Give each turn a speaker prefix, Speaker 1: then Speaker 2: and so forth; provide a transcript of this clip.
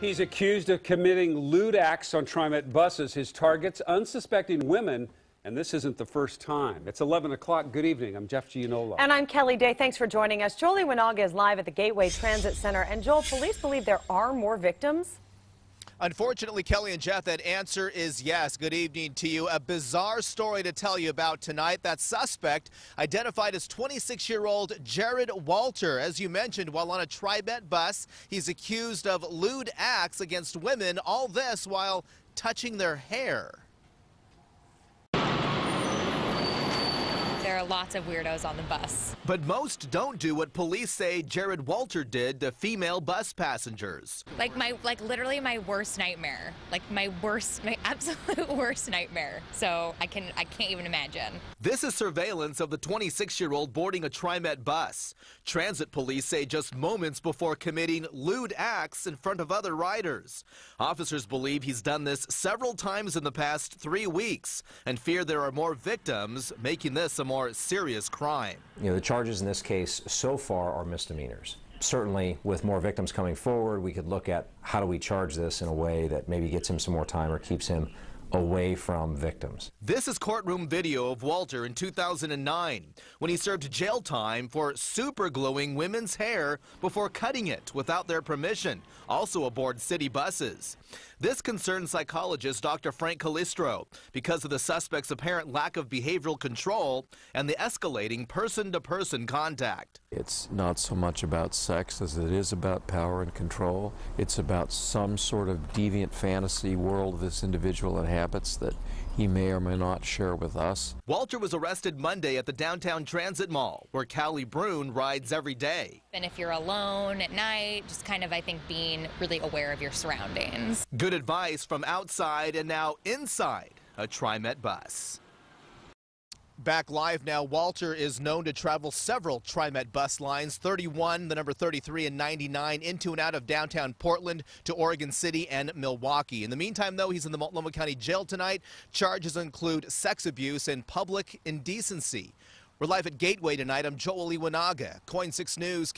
Speaker 1: He's accused of committing lewd acts on TriMet buses. His targets, unsuspecting women, and this isn't the first time. It's 11 o'clock. Good evening. I'm Jeff Gianola.
Speaker 2: And I'm Kelly Day. Thanks for joining us. Joel Iwanaga is live at the Gateway Transit Center. And Joel, police believe there are more victims?
Speaker 3: Unfortunately, Kelly and Jeff, that answer is yes. Good evening to you. A bizarre story to tell you about tonight. That suspect identified as 26-year-old Jared Walter. As you mentioned, while on a TriMet bus, he's accused of lewd acts against women. All this while touching their hair.
Speaker 4: There are lots of weirdos on the bus.
Speaker 3: But most don't do what police say Jared Walter did to female bus passengers.
Speaker 4: Like my, like literally my worst nightmare. Like my worst, my absolute worst nightmare. So I can, I can't even imagine.
Speaker 3: This is surveillance of the 26-year-old boarding a TriMet bus. Transit police say just moments before committing lewd acts in front of other riders. Officers believe he's done this several times in the past three weeks and fear there are more victims, making this a more more serious crime.
Speaker 5: You know, the charges in this case so far are misdemeanors. Certainly, with more victims coming forward, we could look at how do we charge this in a way that maybe gets him some more time or keeps him away from victims.
Speaker 3: This is courtroom video of Walter in 2009 when he served jail time for supergluing women's hair before cutting it without their permission, also aboard city buses. This concerns psychologist Dr. Frank Colistro because of the suspect's apparent lack of behavioral control and the escalating person-to-person -person contact.
Speaker 6: It's not so much about sex as it is about power and control. It's about some sort of deviant fantasy world this individual inhabits that he may or may not share with us.
Speaker 3: Walter was arrested Monday at the downtown transit mall, where Callie Brune rides every day.
Speaker 4: And if you're alone at night, just kind of, I think, being really aware of your surroundings.
Speaker 3: Good advice from outside and now inside a TriMet bus. Back live now, Walter is known to travel several TriMet bus lines, 31, the number 33, and 99, into and out of downtown Portland to Oregon City and Milwaukie. In the meantime, though, he's in the Multnomah County Jail tonight. Charges include sex abuse and public indecency. We're live at Gateway tonight. I'm Joel Iwanaga, KOIN 6 News.